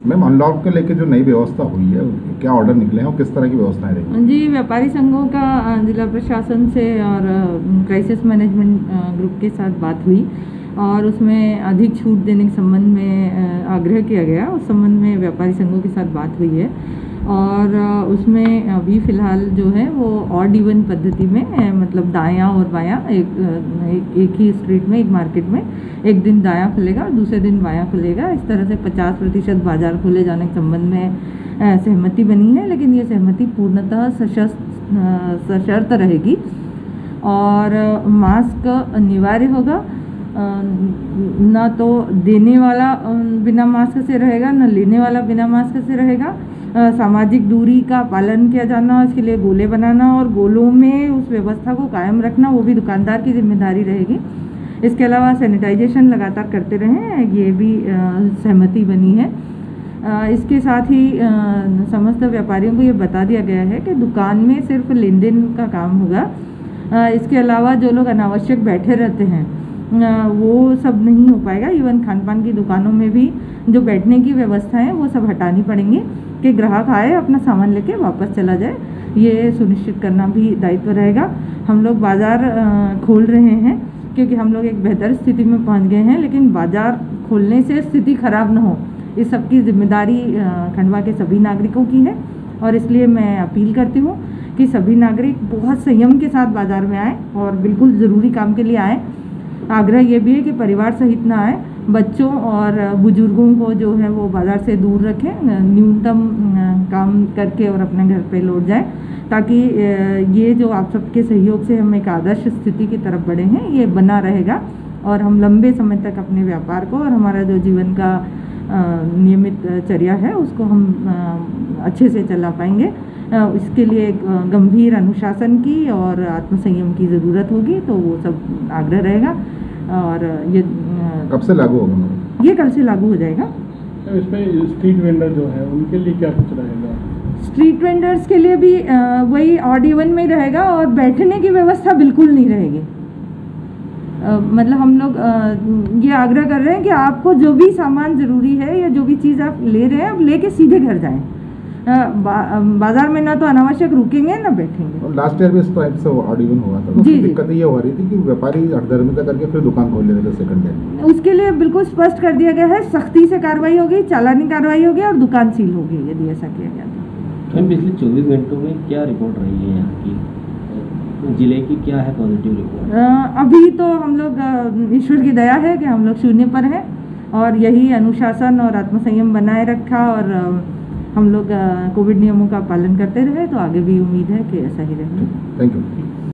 Ma'am unlock के लेके जो नई व्यवस्था हुई है क्या ऑर्डर निकले हैं और किस तरह की व्यवस्थाएँ रहेंगी जी व्यापारी संघों का जिला प्रशासन से और क्राइसिस मैनेजमेंट ग्रुप के साथ बात हुई और उसमें अधिक छूट देने के संबंध में आग्रह किया गया। उस संबंध में व्यापारी संघों के साथ बात हुई है और उसमें अभी फ़िलहाल जो है वो ऑड इवन पद्धति में मतलब दायां और बायां एक, एक एक ही स्ट्रीट में एक मार्केट में एक दिन दायां खुलेगा और दूसरे दिन बाया खुलेगा। इस तरह से 50 प्रतिशत बाज़ार खोले जाने के संबंध में सहमति बनी है, लेकिन ये सहमति पूर्णतः सशस्त सशर्त रहेगी। और मास्क अनिवार्य होगा। ना तो देने वाला बिना मास्क से रहेगा, ना लेने वाला बिना मास्क से रहेगा। सामाजिक दूरी का पालन किया जाना, इसके लिए गोले बनाना और गोलों में उस व्यवस्था को कायम रखना, वो भी दुकानदार की ज़िम्मेदारी रहेगी। इसके अलावा सैनिटाइजेशन लगातार करते रहें ये भी सहमति बनी है। इसके साथ ही समस्त व्यापारियों को ये बता दिया गया है कि दुकान में सिर्फ़ लेन देन का काम होगा। इसके अलावा जो लोग अनावश्यक बैठे रहते हैं वो सब नहीं हो पाएगा। इवन खान पान की दुकानों में भी जो बैठने की व्यवस्था है, वो सब हटानी पड़ेंगी कि ग्राहक आए, अपना सामान लेके वापस चला जाए। ये सुनिश्चित करना भी दायित्व रहेगा। हम लोग बाज़ार खोल रहे हैं। क्योंकि हम लोग एक बेहतर स्थिति में पहुँच गए हैं, लेकिन बाज़ार खोलने से स्थिति खराब ना हो। इस सब की ज़िम्मेदारी खंडवा के सभी नागरिकों की है और इसलिए मैं अपील करती हूँ कि सभी नागरिक बहुत संयम के साथ बाज़ार में आएँ और बिल्कुल ज़रूरी काम के लिए आएँ। आग्रह ये भी है कि परिवार सहित ना आए। बच्चों और बुज़ुर्गों को जो है वो बाज़ार से दूर रखें, न्यूनतम काम करके और अपने घर पे लौट जाएँ। ताकि ये जो आप सबके सहयोग से हम एक आदर्श स्थिति की तरफ़ बढ़े हैं ये बना रहेगा। और हम लंबे समय तक अपने व्यापार को और हमारा जो जीवन का नियमित चर्या है उसको हम अच्छे से चला पाएँगे। इसके लिए एक गंभीर अनुशासन की और आत्मसंयम की ज़रूरत होगी तो वो सब आग्रह रहेगा। और ये कब से लागू होगा? ये कल से लागू हो जाएगा। तो इसमें स्ट्रीट वेंडर जो है उनके लिए क्या कुछ रहेगा? स्ट्रीट वेंडर्स के लिए भी वही ऑड इवन में रहेगा और बैठने की व्यवस्था बिल्कुल नहीं रहेगी। मतलब हम लोग ये आग्रह कर रहे हैं कि आपको जो भी सामान ज़रूरी है या जो भी चीज़ आप ले रहे हैं आप लेके सीधे घर जाएँ। बा, बाज़ार में ना तो अनावश्यक रुकेंगे ना बैठेंगे। लास्ट ईयर भी इस टाइप से ऑड इवन हुआ था तो जी, दिक्कत ये हो रही थी कि व्यापारी हटधर्मिता करके फिर दुकान खोल लेते थे सेकंड डे उसके लिए बिल्कुल स्पष्ट कर दिया गया है सख्ती से कार्रवाई होगी चालानी कार्रवाई होगी और दुकान सील होगी यदि ऐसा किया गया तो। मैम पिछले 24 घंटों में क्या रिपोर्ट रही है यहाँ की? ज़िले की क्या है पॉजिटिव रिपोर्ट अभी तो हम लोग ईश्वर की दया है कि हम लोग शून्य पर हैं और यही अनुशासन और आत्मसंयम बनाए रखा और हम लोग कोविड नियमों का पालन करते रहे तो आगे भी उम्मीद है कि ऐसा ही रहे थैंक यू